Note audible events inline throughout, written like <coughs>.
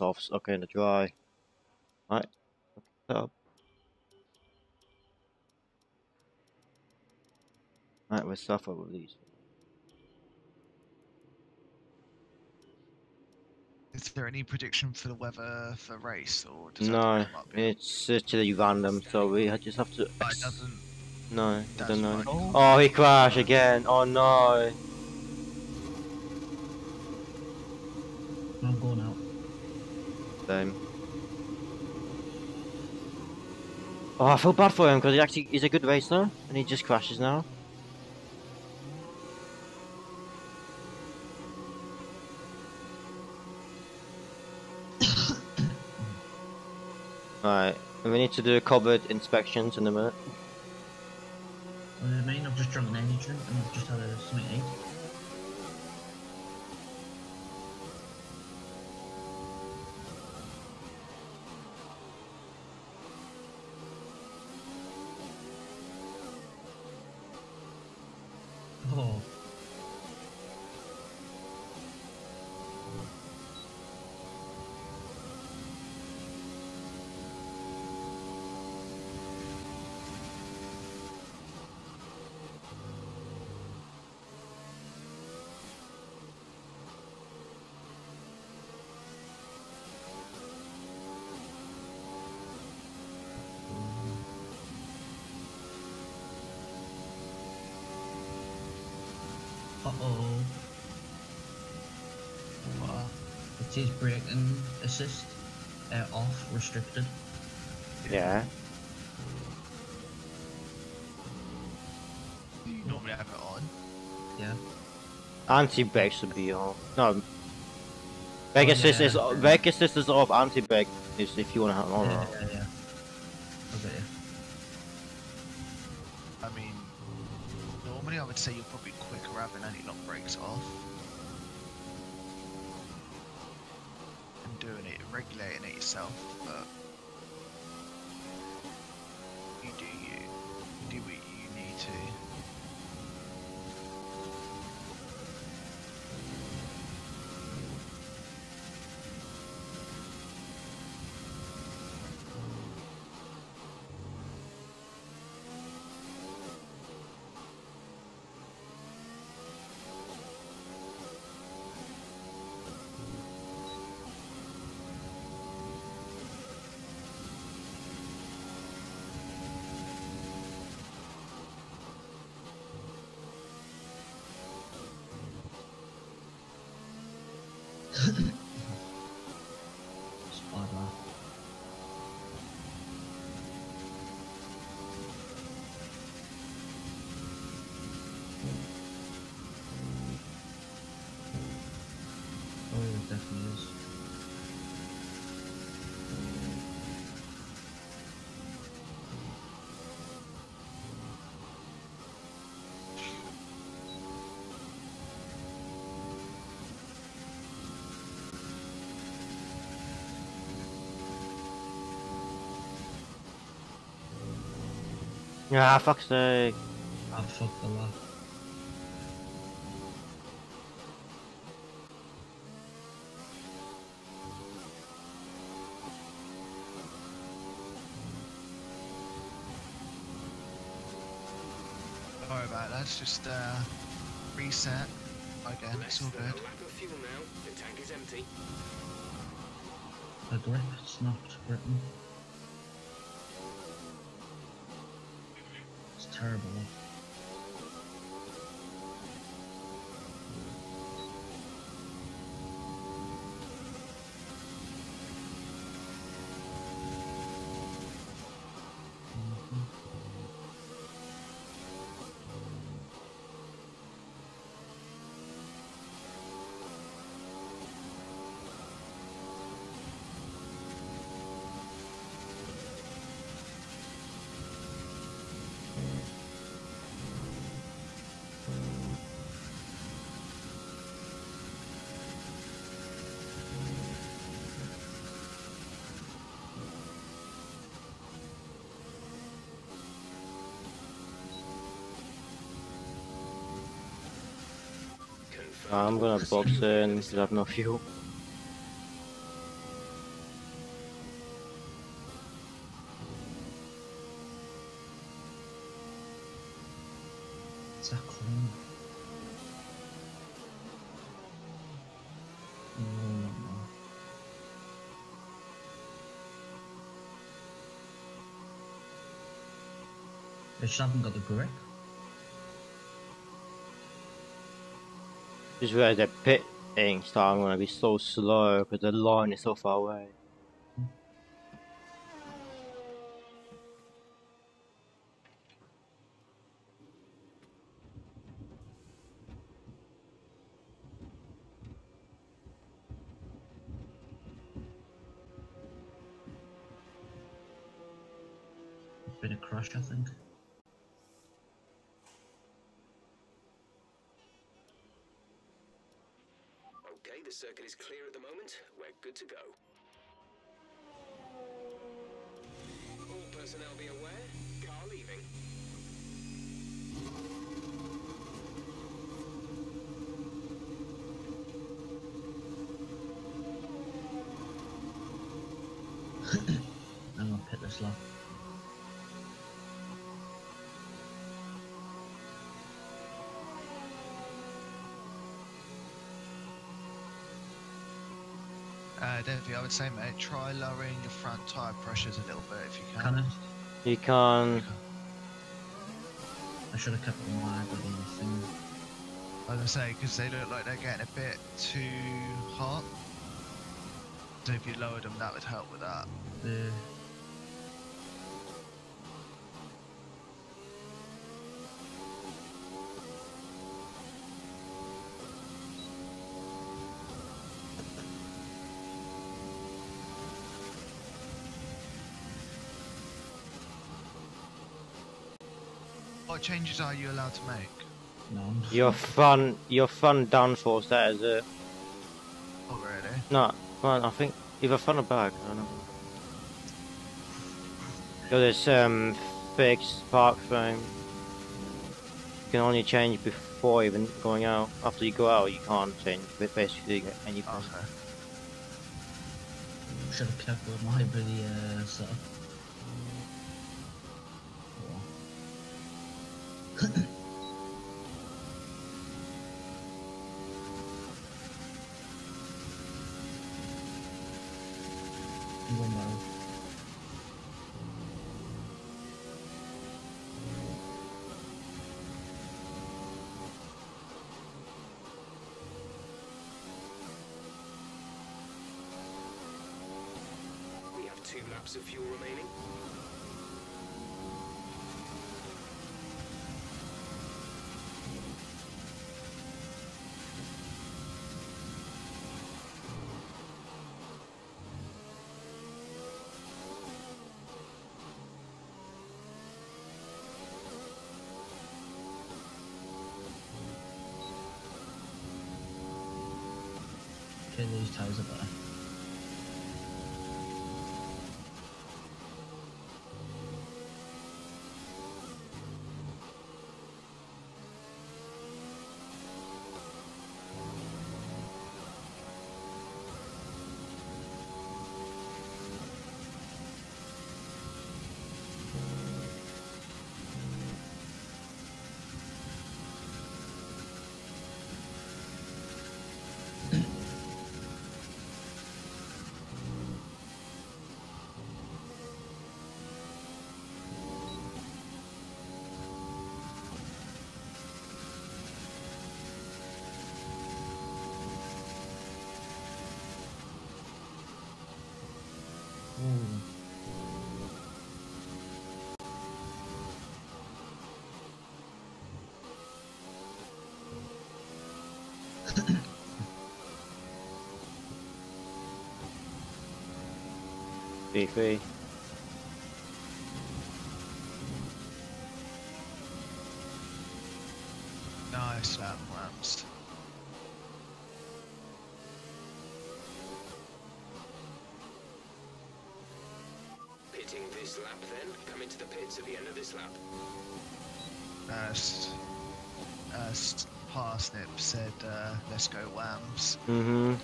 softs. Okay, in the dry. Right. Up. Right, we're suffer with these. Is there any prediction for the weather for race or does No, depend on what- it's literally random, so we just have to. But it doesn't. No, I don't know. fine. Oh, he crashed again. Oh no. Oh, I'm going out. Same. Oh, I feel bad for him because he actually he's a good racer and he just crashes now. <coughs> Alright, we need to do covered inspections in a minute. Uh, what do you mean? I've just drunk an energy drink and I've just had a something restricted. Yeah. You normally have it on. Yeah. Anti brake should be on. No. Brake Oh, assist yeah. is brake assist is off. Anti brake is if you want to have it on. Yeah, yeah, yeah. Okay. I mean, normally I would say you're probably quicker having anti-lock brakes off. Doing it, regulating it yourself, but you do you. Yeah, fuck's sake. I fucked a lot. Don't worry about it, let's just uh, reset again, it's all good. lap of fuel now. The tank is empty. The grip, it's not gripping. Terrible. I'm gonna box in because I no fuel. I mm. just haven't got the correct. Just where the pitting starting gonna be so slow because the line is so far away. Good to go. All personnel be aware. Car leaving. I'm gonna pit this lap. Davey, I would say, mate, try lowering your front tyre pressures a little bit if you can. Can it? You can. I should have kept my bloody thing. I was gonna say because they look like they're getting a bit too hot. So if you lowered them, that would help with that. The What changes are you allowed to make? none. Your front, your front downforce. That is it. Oh, really? No, well, I think either front or back. I don't know. So this um fixed parc fermé. You can only change before even going out. After you go out, you can't change ba- basically anything. Okay. Should have kept with my bloody uh, setup. Okay, these tires are better. B3. Nice lap laps. Pitting this lap then. Come into the pits at the end of this lap. Uh, s- uh, Parsnip said, uh, let's go whams. Mm-hmm.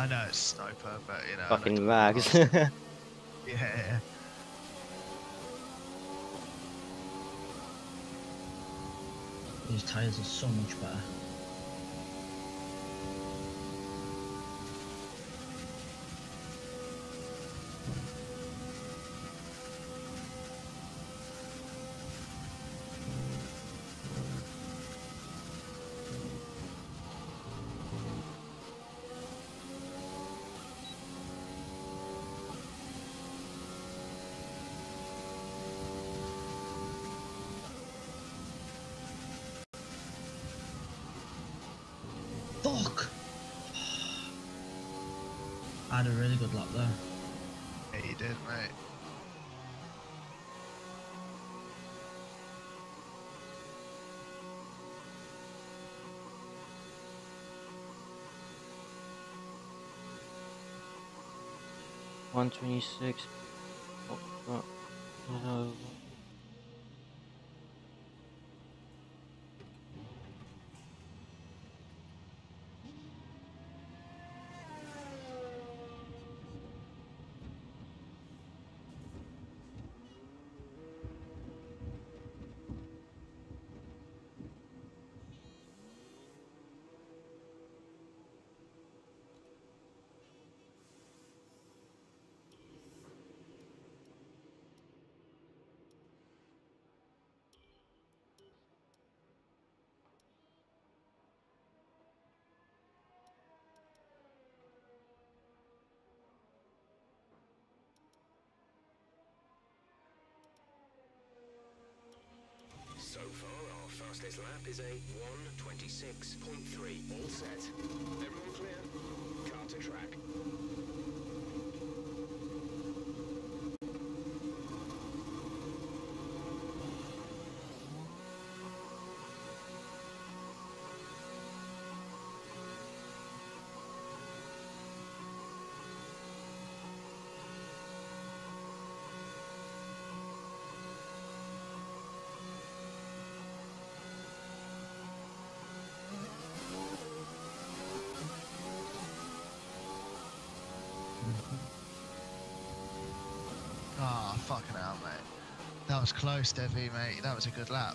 I know it's Sniper, but you know. Fucking to- rags. <laughs> Yeah. These tyres are so much better. Fuck! I had a really good lap there. Yeah, you did, mate. One twenty six. Oh, oh, no. Fastest lap is a 126.3. All set. Everyone clear? Car to track. That was close, Devi, mate. That was a good lap.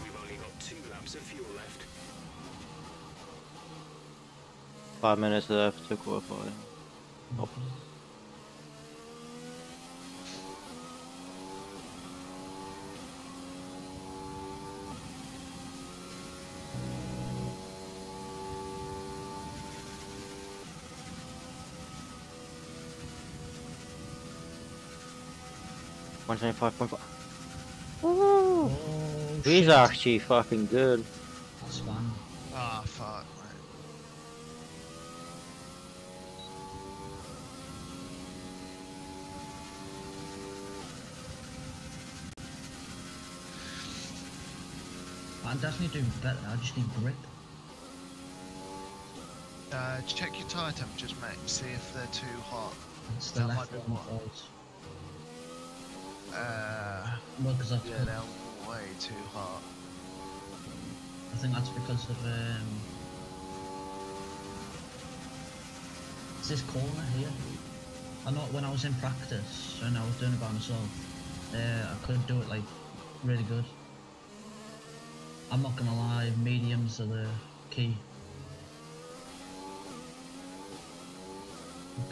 We've only got two laps of fuel left. Five minutes left to qualify. Oh. Mm-hmm. One twenty five point five. Oh, He's shit. actually fucking good. That's fine. Ah, fuck, mate. I'm definitely doing better. I just need grip. Uh, check your tyre temperatures, mate. See if they're too hot. It's the That left might be one what- falls. Uh, Well, because I've yeah, they're way too hot. I think that's because of um. It's this corner here. I know when I was in practice and I was doing it by myself, uh, I could do it like really good. I'm not gonna lie, mediums are the key.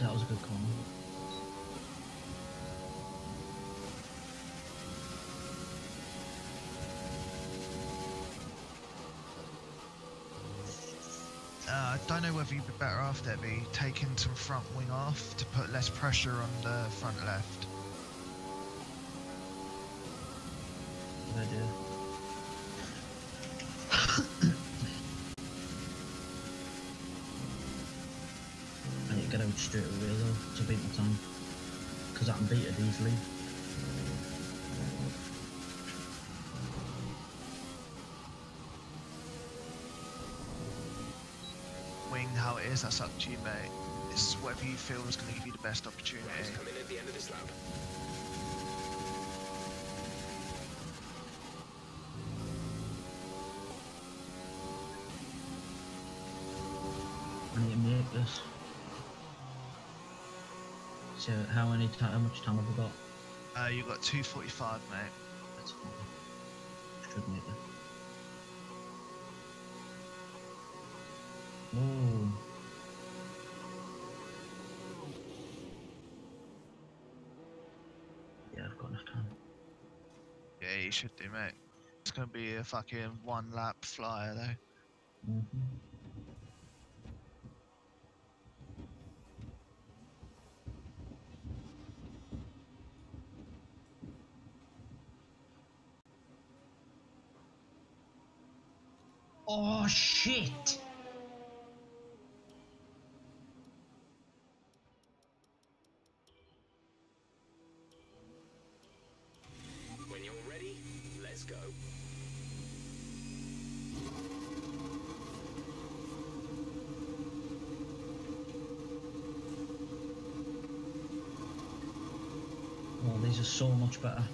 That was a good corner. Uh, I don't know whether you'd be better off, Debbie, taking some front wing off to put less pressure on the front left. Good idea. <coughs> I need to get out straight away though to beat my time. Because I can beat it easily. is, that's up to you, mate. It's whatever you feel is going to give you the best opportunity. Coming at the end of this lap. I need to mute this. So how many time? How much time have I got? Uh, you've got two forty-five, mate. That's fine. Should make should do, mate. It's gonna be a fucking one lap flyer though. hmm much better.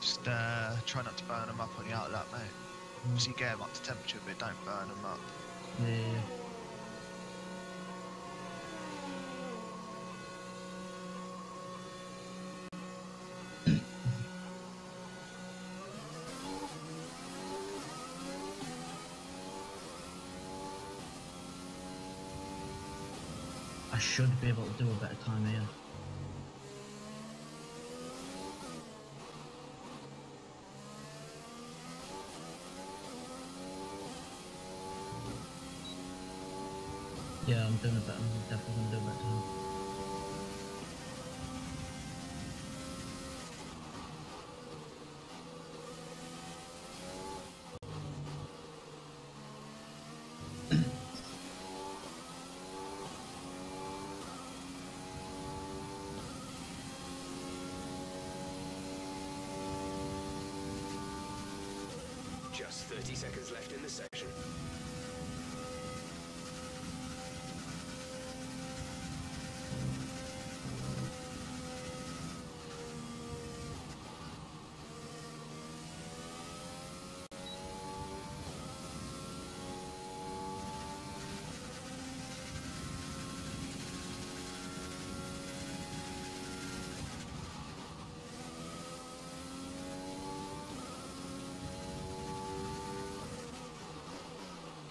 Just uh, try not to burn them up on the outlap, mate. So you get them up to temperature, but don't burn them up. Yeah. I should be able to do a better time here. Yeah, I'm doing a better. I'm definitely gonna do a better. Just 30 seconds left in the section.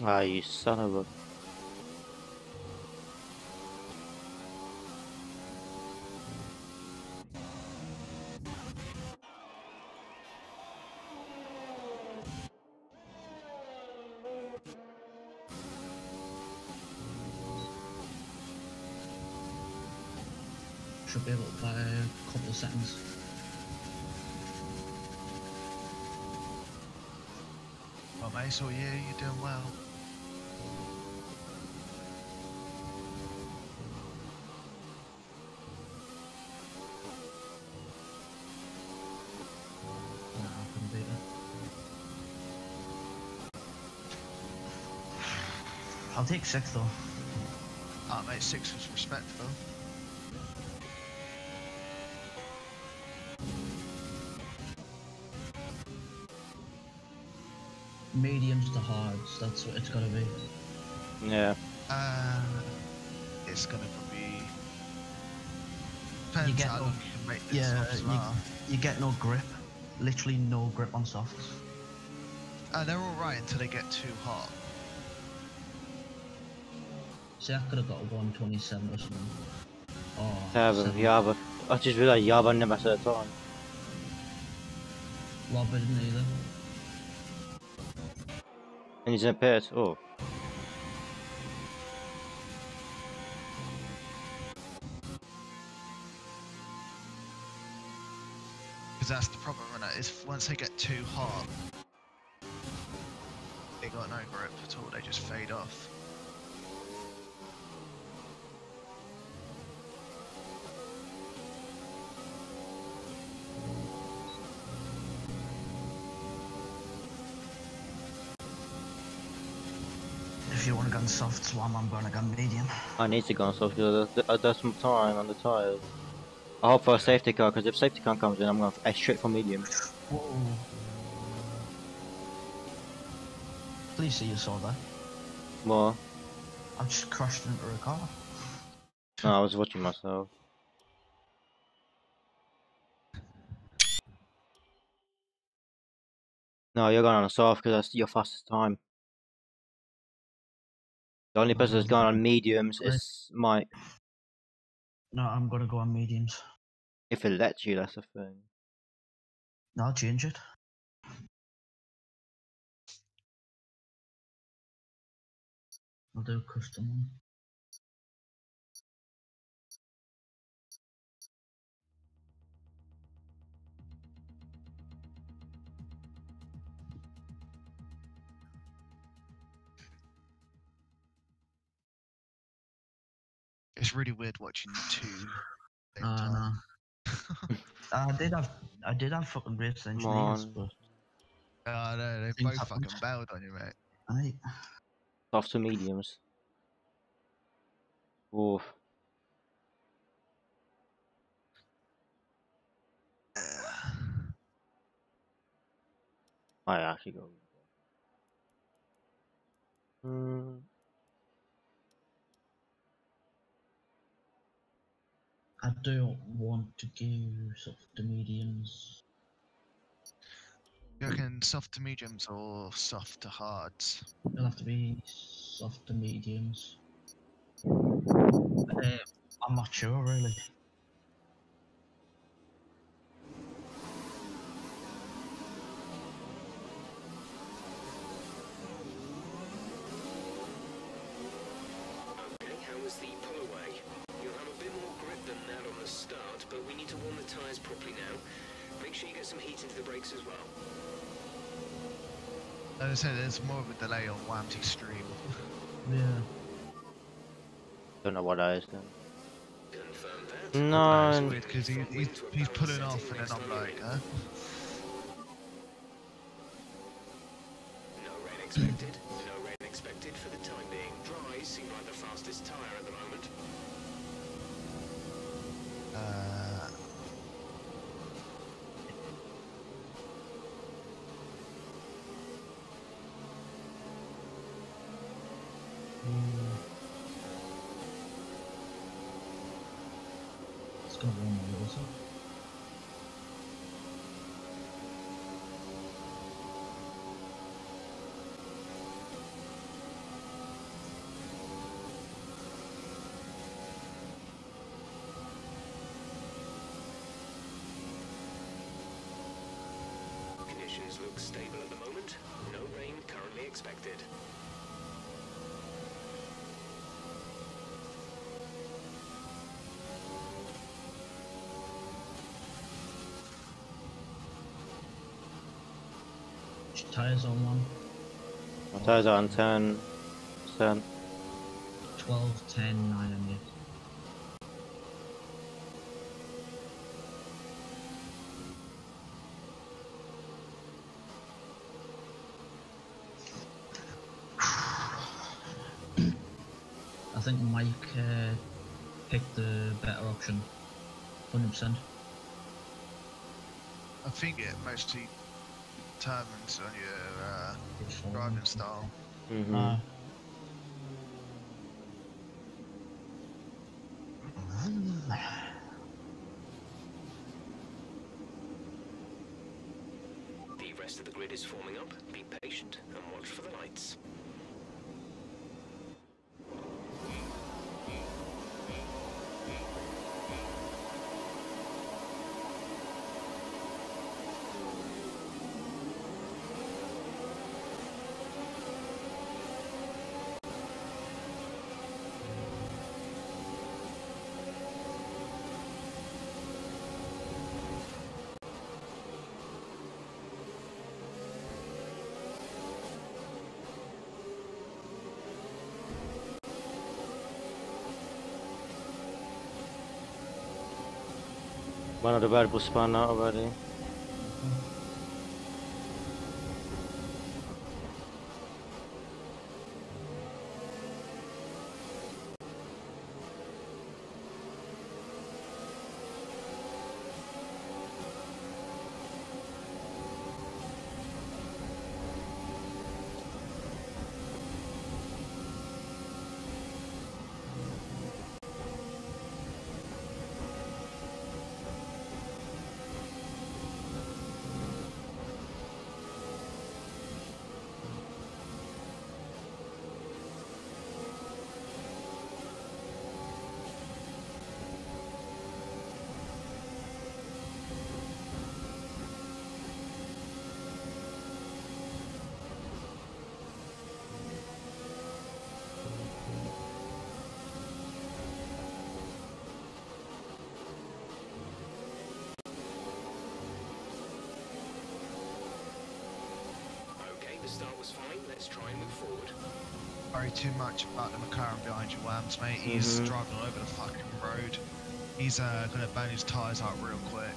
Ah, you son of a. Should be able to by a couple of seconds. Well, mate, so yeah, you're doing well. I'll take six though. Ah, mate, six was respectful. Mediums to hards, that's what it's gotta be. Yeah. Uh, it's gonna be. Depends get how no- long you can make this yeah, softs you- last. You get no grip. Literally no grip on softs. Uh, they're alright until they get too hot. See, I could have got a 127 or something. Oh, Yeah, but seven. yeah, but I just realised Yaba never said time. Robert didn't either. And he's in a pit. Oh. Because that's the problem, is it? Is once they get too hot, they got no grip at all. They just fade off. On I'm going to go medium. I need to go on soft because there's, uh, there's some time on the tyres. I hope for a safety car because if safety car comes in, I'm going to straight for medium. Whoa. Please see you saw that. More. I've just crashed into a car. No, I was watching myself. No, you're going on a soft because that's your fastest time. The only person that's um, gone on mediums is Mike. No, I'm gonna go on mediums. If it lets you, that's the thing. No, I'll change it. I'll do a custom one. Really weird watching you two. at Uh, <laughs> I did have I did have fucking race engineers, on. but Oh, no, they both happened. fucking bailed on you, mate. I Soft to mediums. Oof. <sighs> I actually go. Hmm. I don't want to go sort to mediums. You reckon soft to mediums or soft to hards? It'll have to be soft to mediums. Uh, I'm not sure really. I said, there's more of a delay on Wham's extreme. Yeah. Don't know what that is then. Confirm. No, it's weird because he, he's, he's pulling off and then I'm like, huh? No rain expected. Conditions look stable at the moment. No rain currently expected. Tyres on one. My tires are on 10 percent. 12, 10, 9 and 8. I think Mike uh, picked the better option. 100%. I think it mostly determines on your uh, driving style. Mm-hmm. Uh, One of the Red Bull spun mate. He's Mhm. driving all over the fucking road. He's uh, gonna burn his tyres out real quick.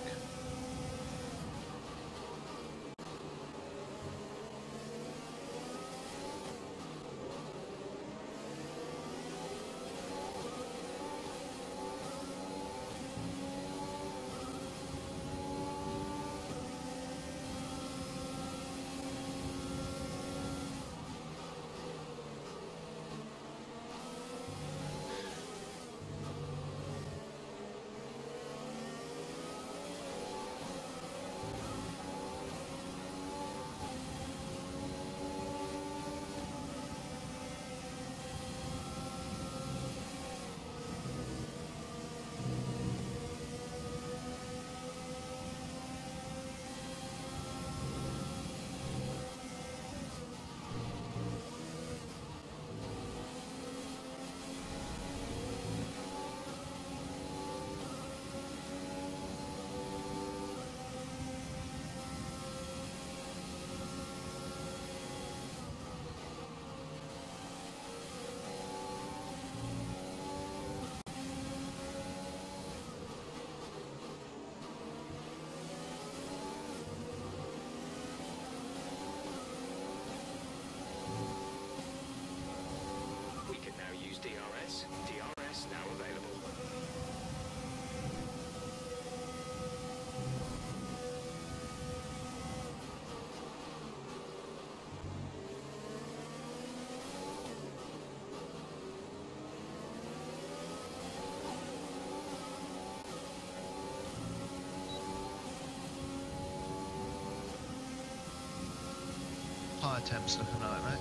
Tyre looking like, mate.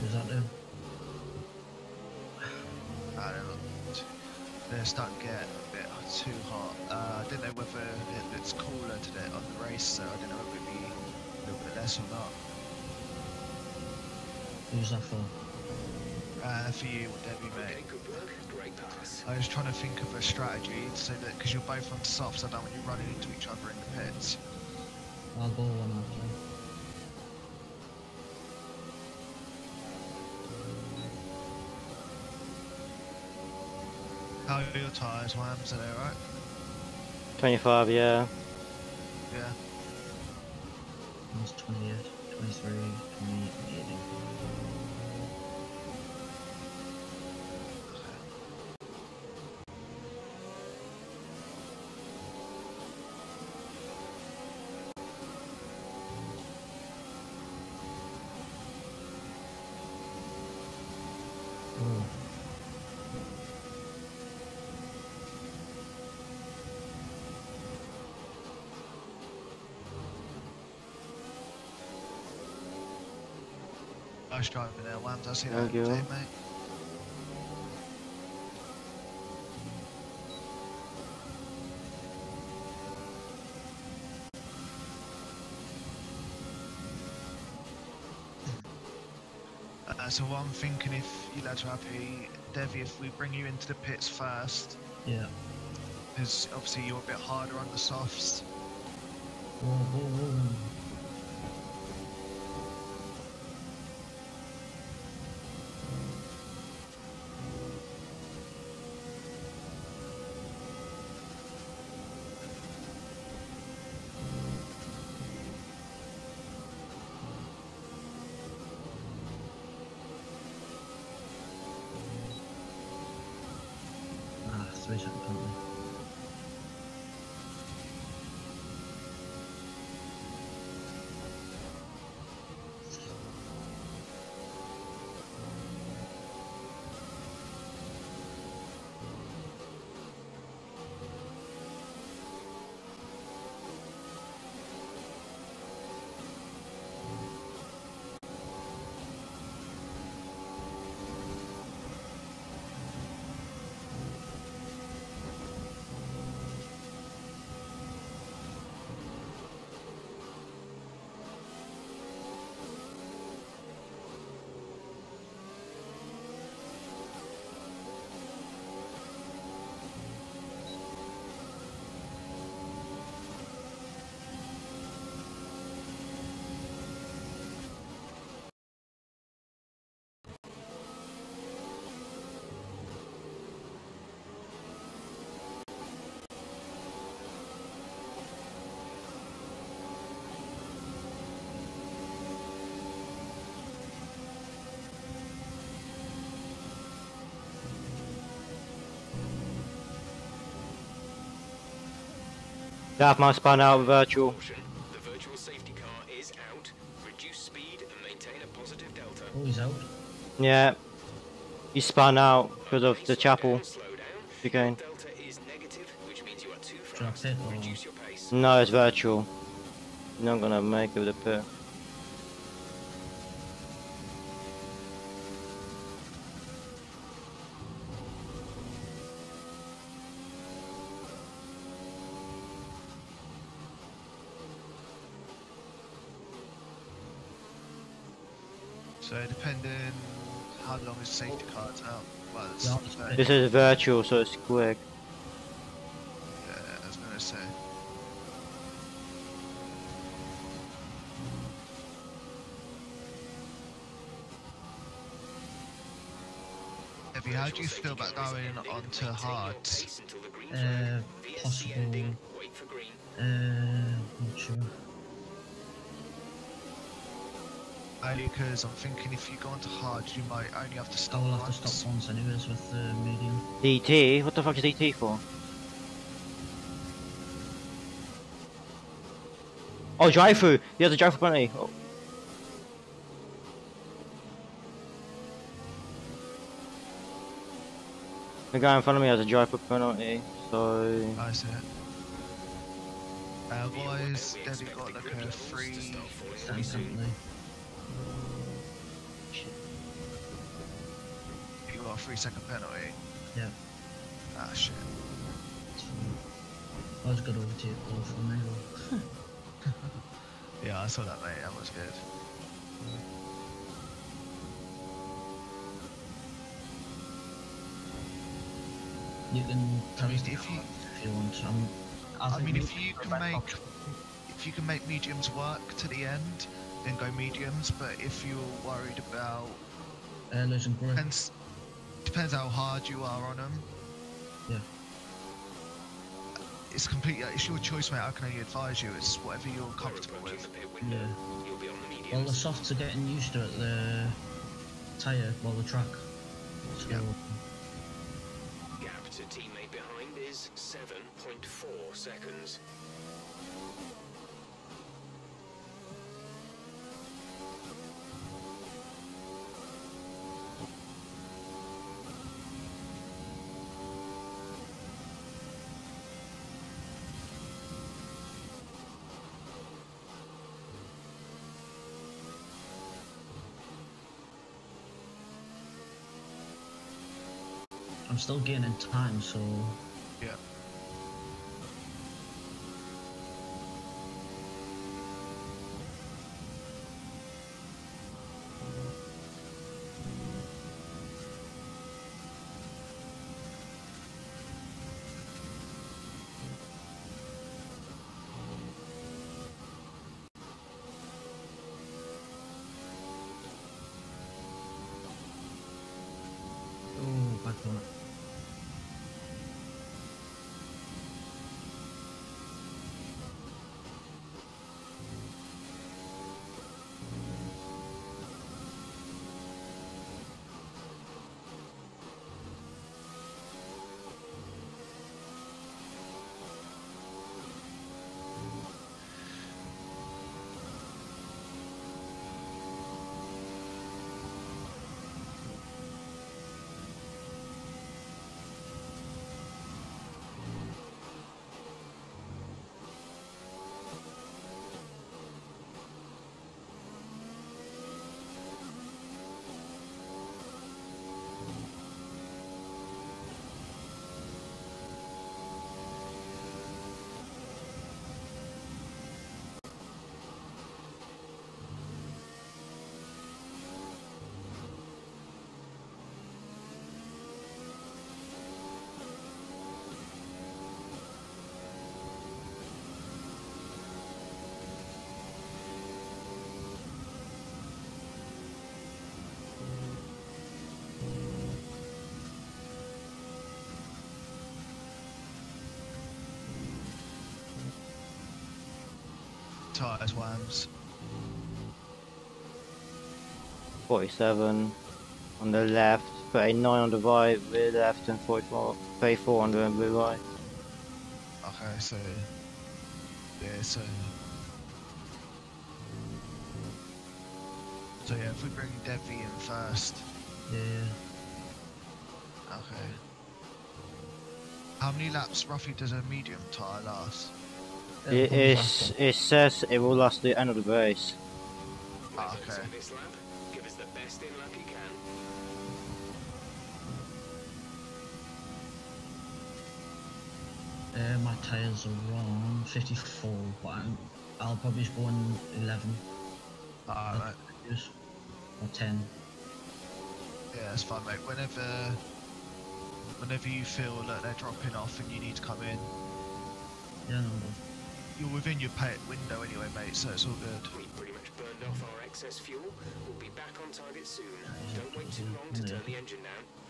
Does that do? I don't know. They're starting to get a bit too hot. Uh, I didn't know whether it, it's cooler today on the race, so I don't know whether it'd be a little bit less or not. Who's that for? Uh, for you, Debbie, Okay, mate. Good work. Great pass. I was trying to think of a strategy so that because you're both on softs, I don't want you running into each other in the pits. I'll go one after. How are your tyres, Whams? Are they alright? 25, yeah. Yeah. That's 28, 23, 28, 18. Nice driving there, Whams. I see that Thank you. tape, mate. Uh, so what I'm thinking, if you lads are happy, Devi, if we bring you into the pits first, yeah. because obviously you're a bit harder on the softs. Whoa, whoa, whoa. Half my span out virtual. The virtual safety car is out. Reduce speed and maintain a positive delta. Oh, he's out. Yeah. You spun out because of the Chapel. Again. Delta is negative, which means you are too fast. it or- Reduce your pace. No, it's virtual. You're not gonna make it with a pit. So depending how long is safety cards out. Well, it's Yeah, This is virtual, so it's quick. yeah, I was gonna say. Heavy, how do you feel about going onto hards? Pace until the green Uh, possible. ending. Wait for green. Uh, not sure. Only because I'm thinking if you go onto hards, you might only have to I stop will have to stop once anyways with the medium. DT? What the fuck is DT for? Oh, drive through! You have to drive through penalty. Oh. The guy in front of me has a drive through penalty, so. I see it. Uh, boys, then you got like a free. Stand currently. You got a three second penalty. Yeah. Ah shit. I was good over to your call for me. <laughs> Yeah, I saw that mate. That was good. You can carry If the you- if you want. I, I mean, if you can make if you can make mediums work to the end, then go mediums. But if you're worried about uh, losing grip. depends depends how hard you are on them. Yeah. It's completely it's your choice, mate. I can only advise you. It's whatever you're comfortable with. the. Yeah. You'll be on the. Well, the softs are getting used to it. The tyre, well, the track. So, Yeah. Gap to teammate behind is 7.4 seconds. I'm still gaining time, so Tires whams. 47 on the left, 39 on the right, rear left, and 44, 34 on the rear right. Okay, so Yeah, so. So yeah, if we bring Devi in first, Yeah. okay. How many laps roughly does a medium tyre last? It, one is, lap. it says it will last the end of the race. Ah, okay. enter this lap. Give us the best in lap you can. Uh, my tyres are wrong, 54, but I'm, I'll probably just go on 11 Alright, use, or 10. yeah, that's fine, mate. Whenever, whenever you feel that they're dropping off and you need to come in, Yeah, no, you're within your pay window anyway, mate. So it's all good. We've pretty much burned off our excess fuel. We'll be back on target soon. Don't wait too long to hmm. turn the engine down.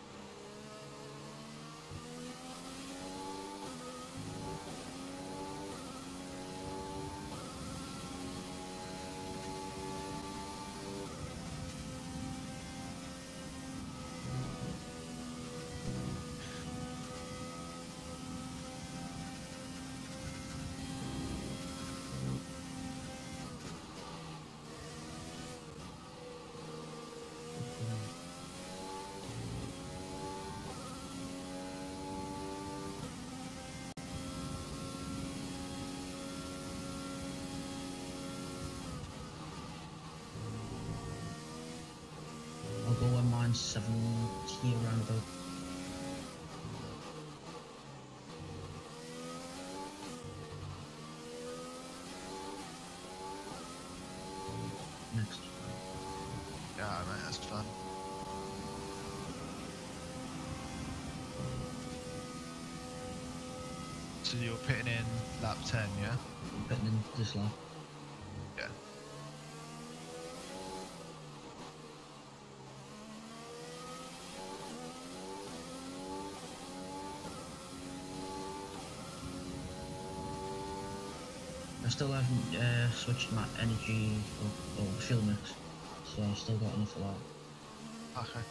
Around about. Next. Yeah, mate, that's fun. So you're pitting in lap 10, yeah? Getting in this lap. Still haven't uh, switched my energy or, or fuel mix, so I've still got enough of that. Okay.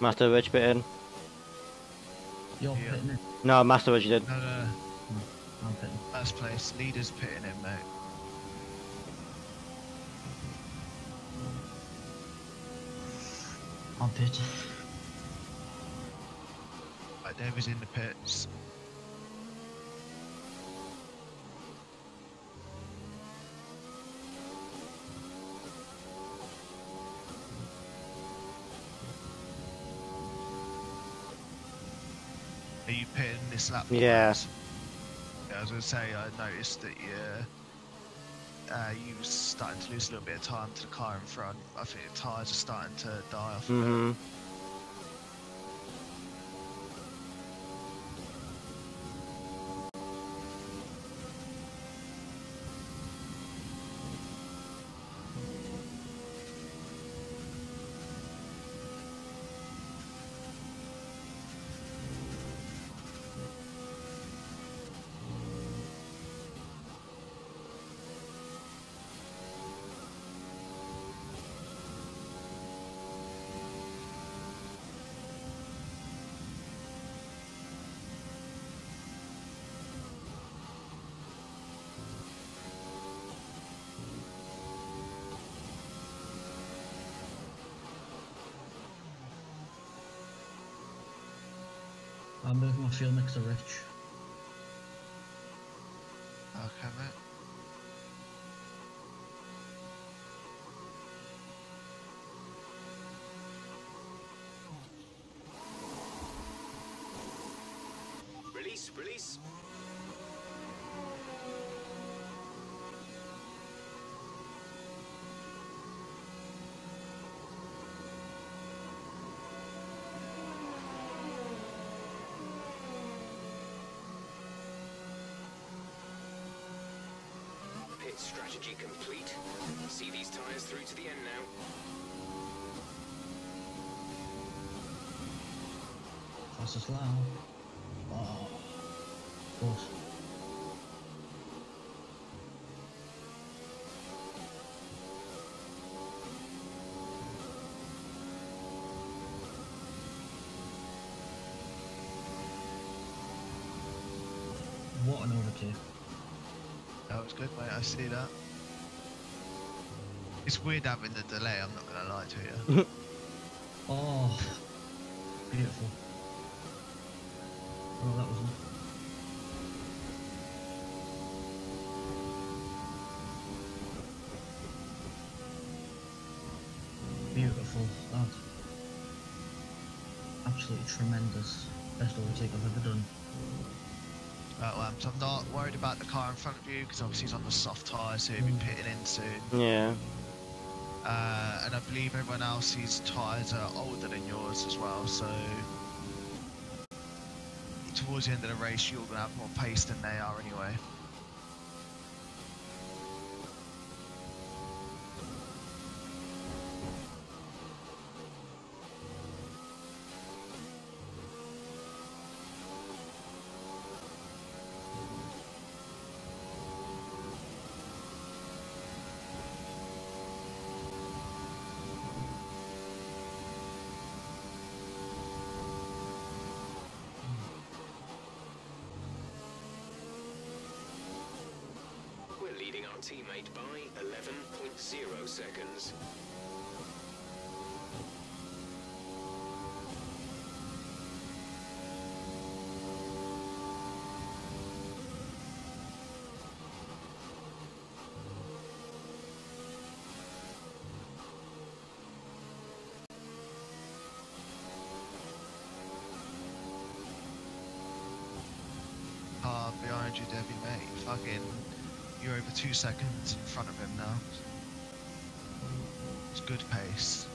Master Ridge bit in. You're Yeah. pitting it. No, Master Ridge did. No, no, I'm pitting. first place. Leader's pitting in, mate. I'm pitting. Right, David's in the pits. Are pitting this lap? Yeah. Yeah, I was gonna say I noticed that you uh, you was starting to lose a little bit of time to the car in front. I think the tyres are starting to die off. a bit. hmm I'll move my field next to Rich. Okay, mate. Release, release. Strategy complete. See these tires through to the end now. Fastest lap. Oh, of I see that. It's weird having the delay. I'm not gonna lie to you. <laughs> Oh, beautiful. Oh, that was. Beautiful, that. Absolutely tremendous. Best overtake I've ever done. So I'm not worried about the car in front of you because obviously he's on the soft tyres, so he'll be pitting in soon. Yeah. Uh, and I believe everyone else's tyres are older than yours as well, so towards the end of the race you're going to have more pace than they are anyway. Teammate by 11.0 seconds. You're two seconds in front of him now. It's good pace.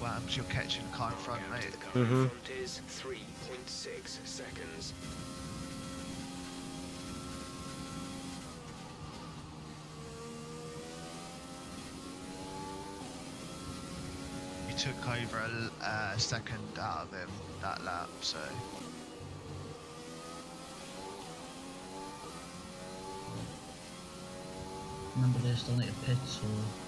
Wow, I'm you're catching the car in front, Gap mate. to the car in Mhm. front is 3.6 seconds. Took over a, uh, second out of him that lap, so Remember, they still need a pit, so.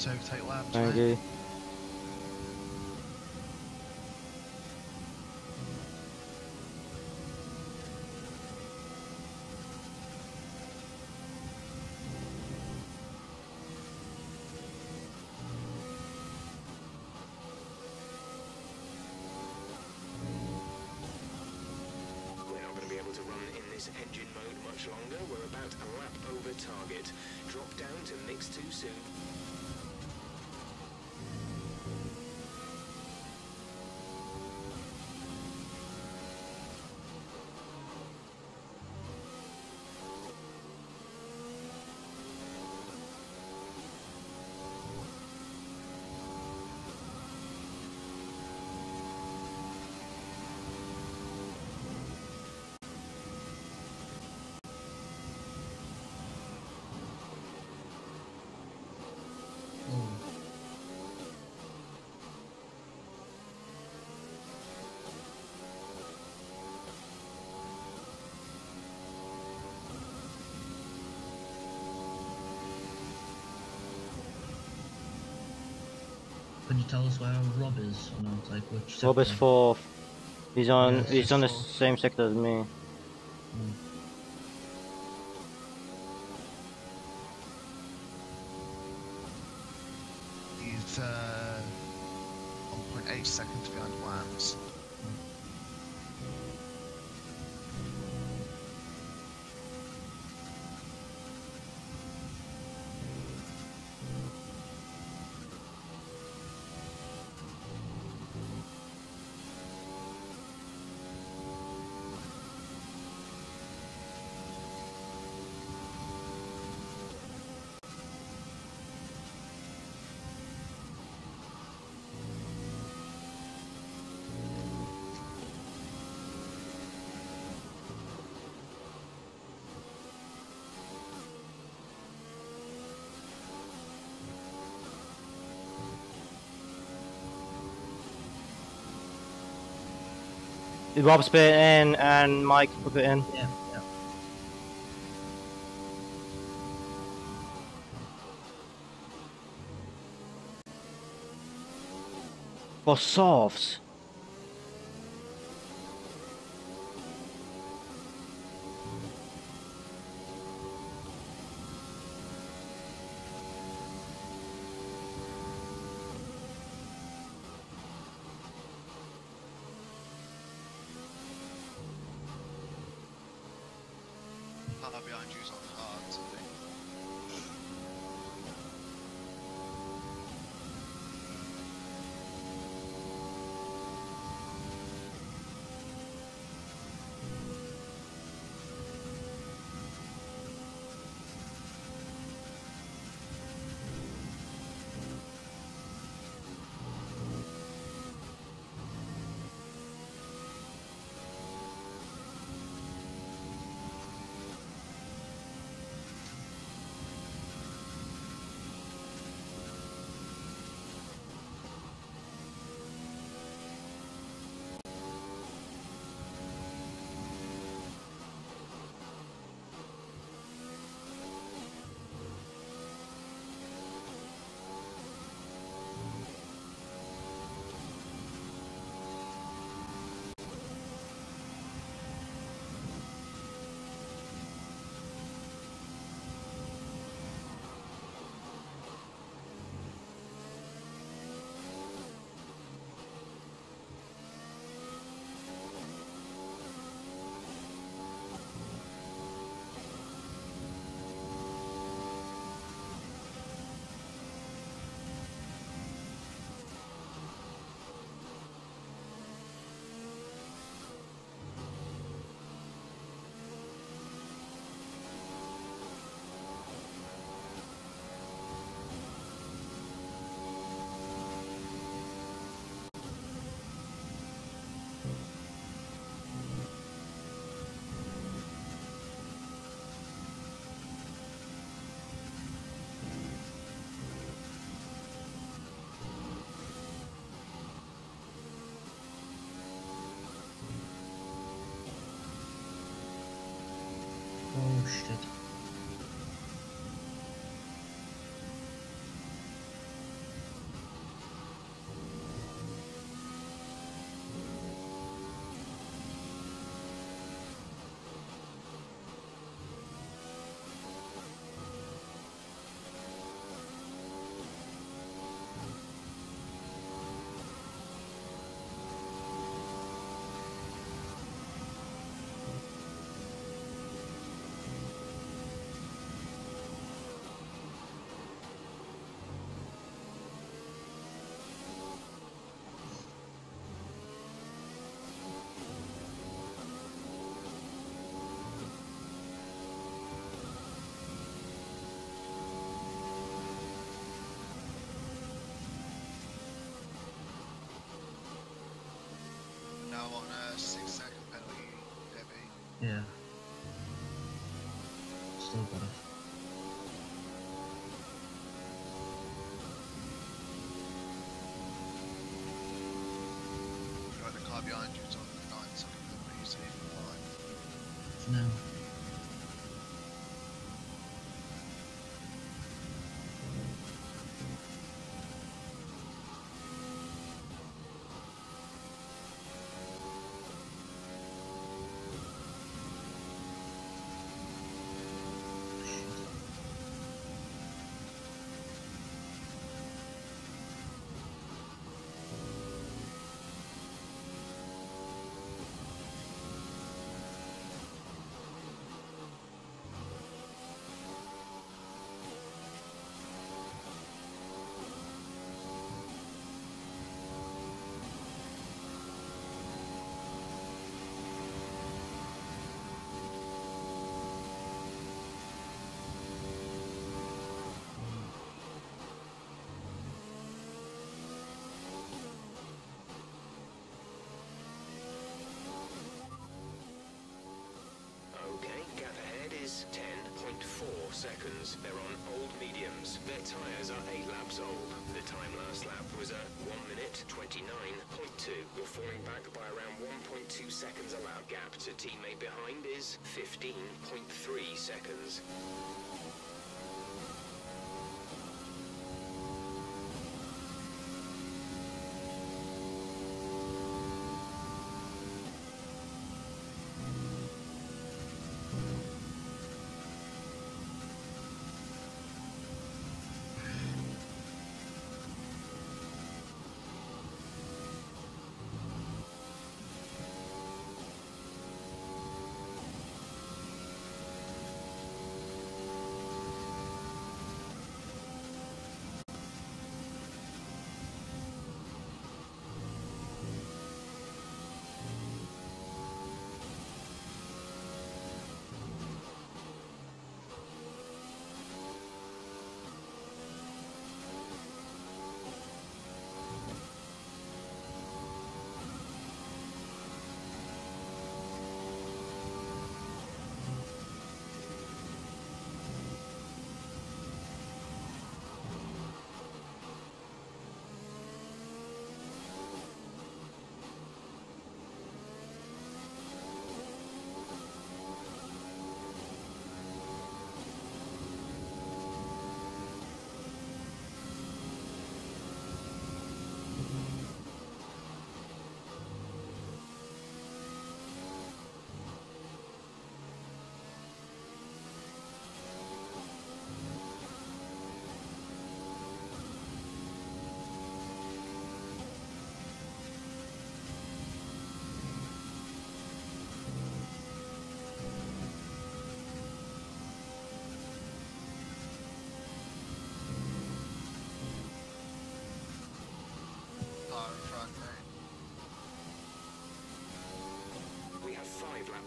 Nice overtake laps, Thank mate. you. We're not going to be able to run in this engine mode much longer. We're about a lap over target. Drop down to mix too soon. Could you tell us where Rob is or not? Like which Rob is sector? fourth. He's on. Yes, he's on the fourth. same sector as me. Rob's put it in and Mike put it in. Yeah, yeah. For softs. Car behind you's on six second penalty. Yeah. Still it. Tyres are 8 laps old. The time last lap was at 1 minute 29.2. You're falling back by around 1.2 seconds a lap. Gap to teammate behind is 15.3 seconds.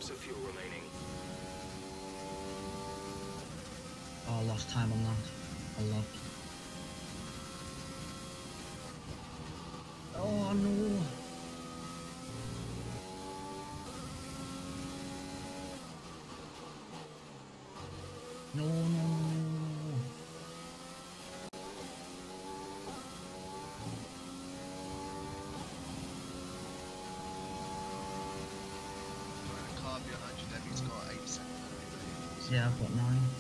Laps of fuel remaining. Oh, I lost time on that. A lot. 0.9.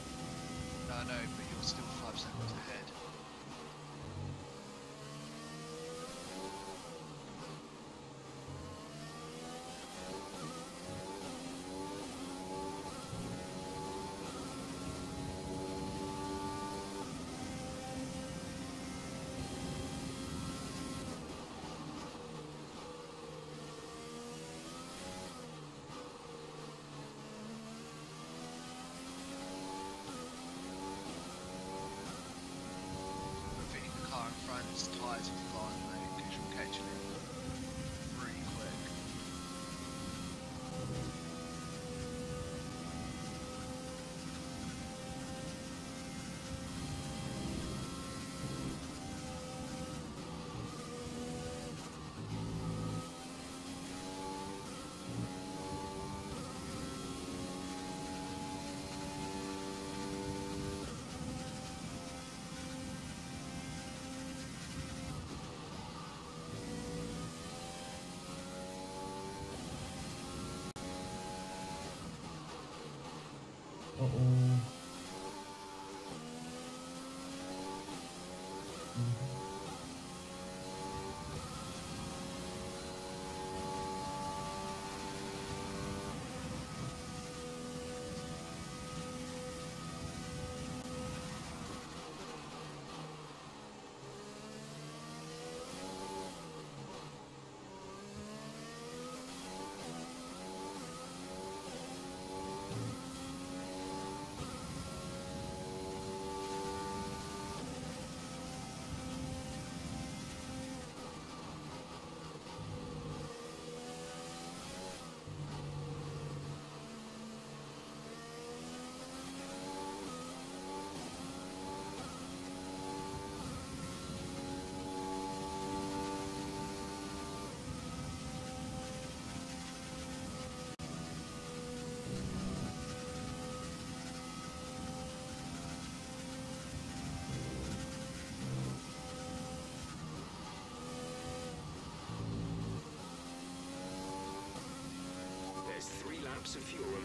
of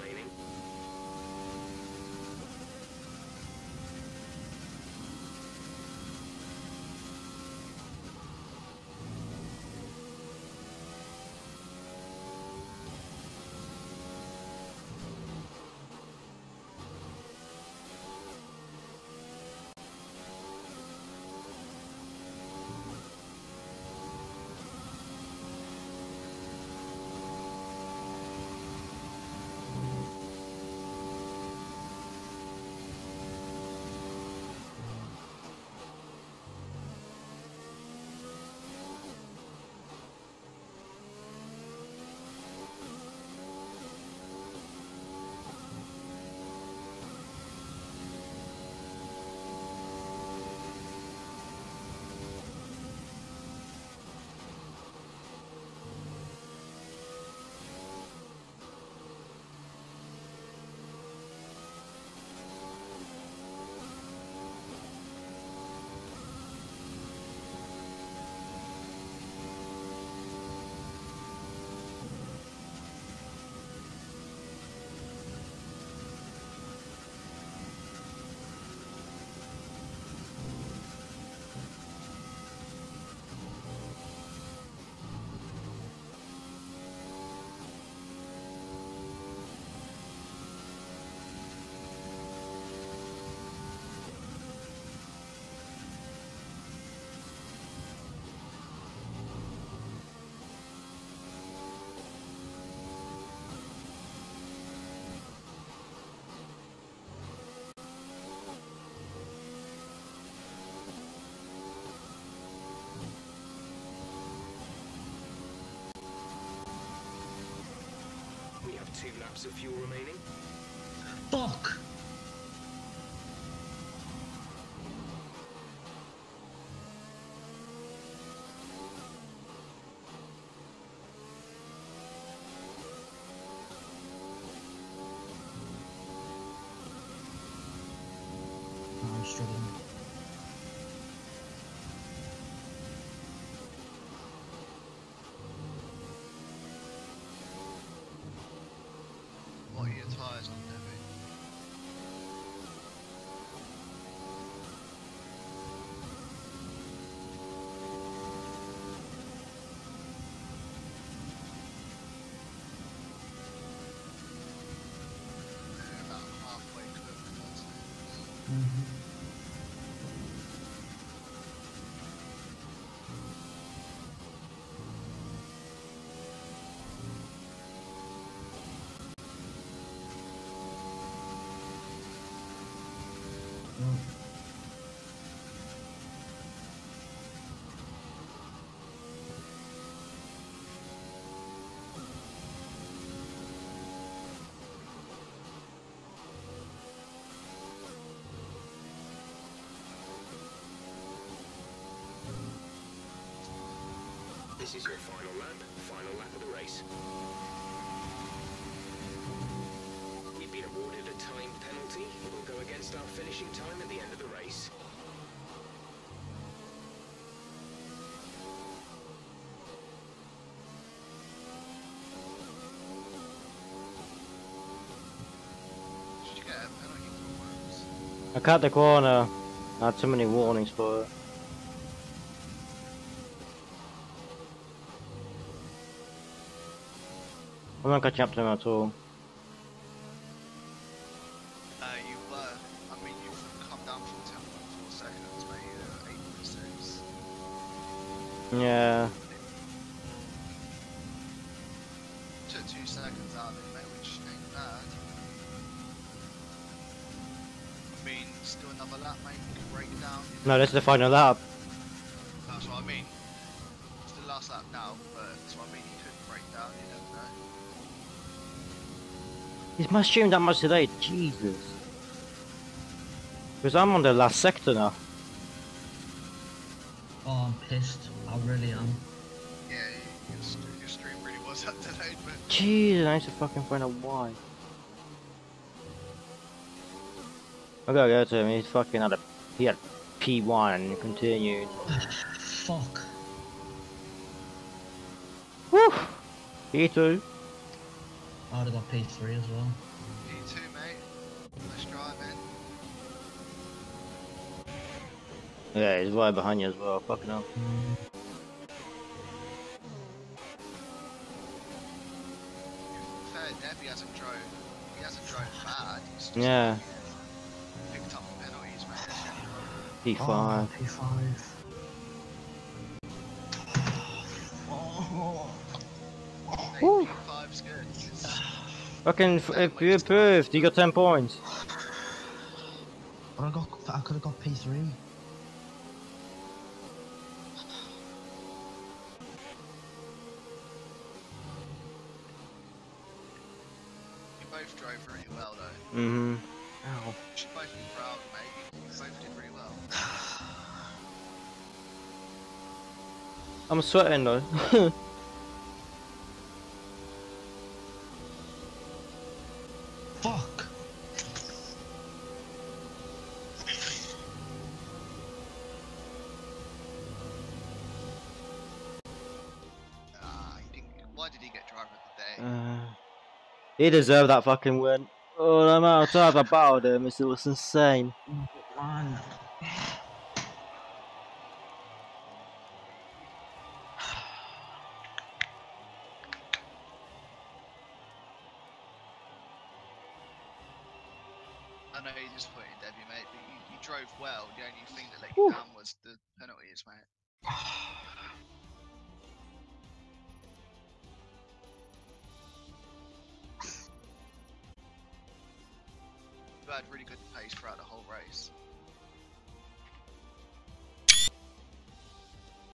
two laps of fuel remaining. Fuck! What are This is your final lap, final lap of the race. We've been awarded a time penalty. It will go against our finishing time at the end of the race. Did you get a penalty for once? I cut the corner. I had too many warnings for it. I'm not catching up to him at all. Uh, you were. I mean, you've come down from 10.4 seconds, mate. Uh, 8.6. Yeah. Took two seconds out of it, mate, which ain't bad. I mean, still another lap, mate. Break down. No, this is the final lap. Is my stream that much delayed? Jesus. Because I'm on the last sector now. Oh, I'm pissed. I really am. Yeah, your, st- your stream really was up delayed, but Jesus, I need to fucking find out why. I gotta go to him, he's fucking had a, he had P1 and continued. Ah, fuck. Woo! P2. I would have got P3 as well. you too, mate. Nice driving. Yeah, he's right behind you as well, fucking hell. Fair Dev, he hasn't drove. He hasn't drove bad. He's just Yeah. picked up penalties, mate. P5. P5. Oh. Fucking, f- if you approved, you got 10 points. But I got, I could have got P3. You both drove really well, though. Mm-hmm. You should both be proud, mate. You, you both did really well. <sighs> I'm sweating though. <laughs> he deserved that fucking win. Oh, the amount of times I battled him, it was insane.